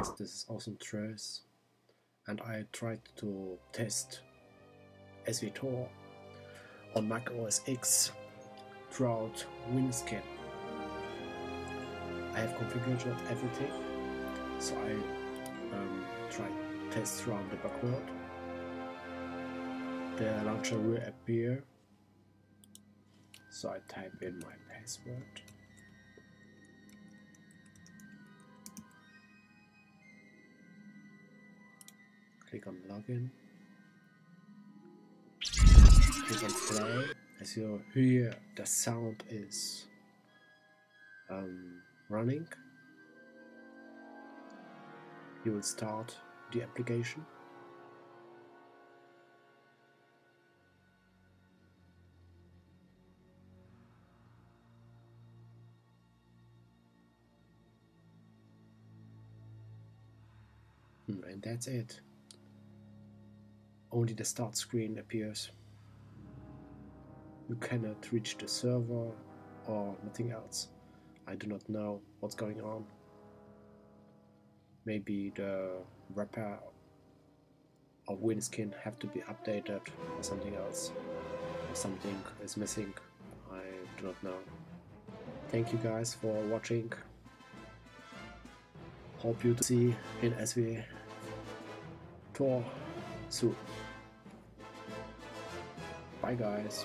this is awesome truth and I tried to test SWTOR on Mac OS X throughout Wineskin. I have configured everything, so I um, tried test around the background. The launcher will appear, so I type in my password. Click on login. Click on play. As you hear the sound is um, running you will start the application. And that's it only the start screen appears. You cannot reach the server or nothing else. I do not know what's going on. Maybe the wrapper or Wineskin have to be updated or something else. Something is missing. I do not know. Thank you guys for watching. Hope you to see in SV Tor soon. Bye, guys.